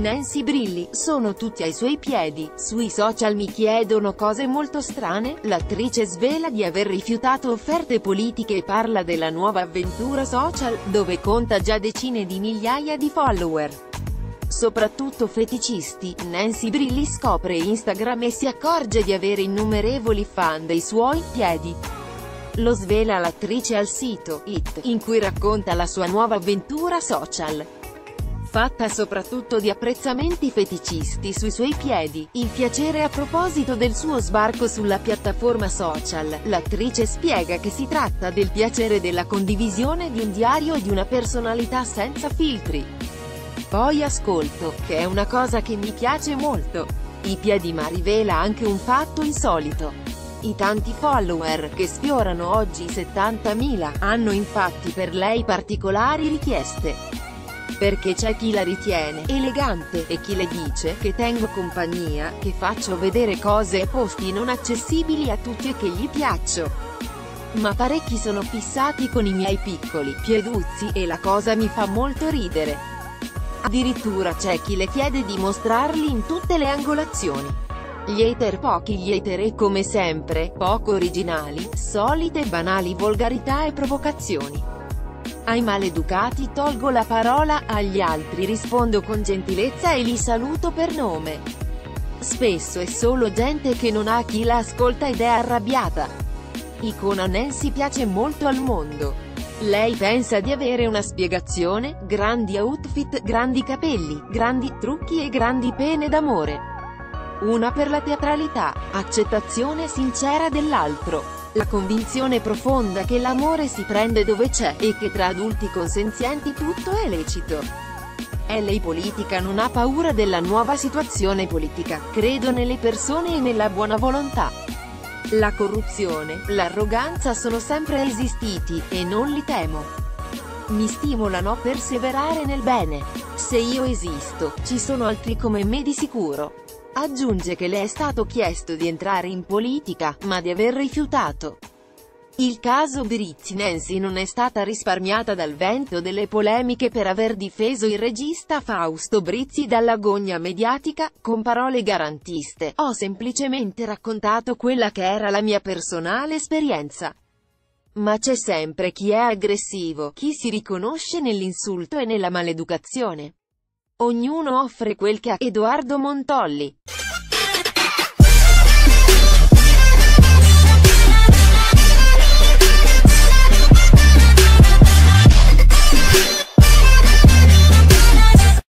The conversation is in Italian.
Nancy Brilli, sono tutti ai suoi piedi. Sui social mi chiedono cose molto strane, l'attrice svela di aver rifiutato offerte politiche e parla della nuova avventura social, dove conta già decine di migliaia di follower. Soprattutto feticisti, Nancy Brilli scopre Instagram e si accorge di avere innumerevoli fan dei suoi piedi. Lo svela l'attrice al sito It, in cui racconta la sua nuova avventura social fatta soprattutto di apprezzamenti feticisti sui suoi piedi. Il piacere a proposito del suo sbarco sulla piattaforma social, l'attrice spiega che si tratta del piacere della condivisione di un diario e di una personalità senza filtri. Poi ascolto, che è una cosa che mi piace molto. I piedi ma rivela anche un fatto insolito. I tanti follower, che sfiorano oggi i 70.000, hanno infatti per lei particolari richieste perché c'è chi la ritiene elegante, e chi le dice che tengo compagnia, che faccio vedere cose e posti non accessibili a tutti e che gli piaccio. Ma parecchi sono fissati con i miei piccoli pieduzzi, e la cosa mi fa molto ridere. Addirittura c'è chi le chiede di mostrarli in tutte le angolazioni. Gli hater pochi gli hater e come sempre, poco originali, solite banali volgarità e provocazioni. Ai maleducati tolgo la parola, agli altri rispondo con gentilezza e li saluto per nome. Spesso è solo gente che non ha chi la ascolta ed è arrabbiata. Icona Nancy piace molto al mondo. Lei pensa di avere una spiegazione, grandi outfit, grandi capelli, grandi trucchi e grandi pene d'amore. Una per la teatralità, accettazione sincera dell'altro. La convinzione profonda che l'amore si prende dove c'è, e che tra adulti consenzienti tutto è lecito. lei politica non ha paura della nuova situazione politica, credo nelle persone e nella buona volontà. La corruzione, l'arroganza sono sempre esistiti, e non li temo. Mi stimolano a perseverare nel bene. Se io esisto, ci sono altri come me di sicuro. Aggiunge che le è stato chiesto di entrare in politica, ma di aver rifiutato. Il caso Brizzi Nancy non è stata risparmiata dal vento delle polemiche per aver difeso il regista Fausto Brizzi dalla gogna mediatica, con parole garantiste. Ho semplicemente raccontato quella che era la mia personale esperienza. Ma c'è sempre chi è aggressivo, chi si riconosce nell'insulto e nella maleducazione. Ognuno offre quel che ha. Edoardo Montolli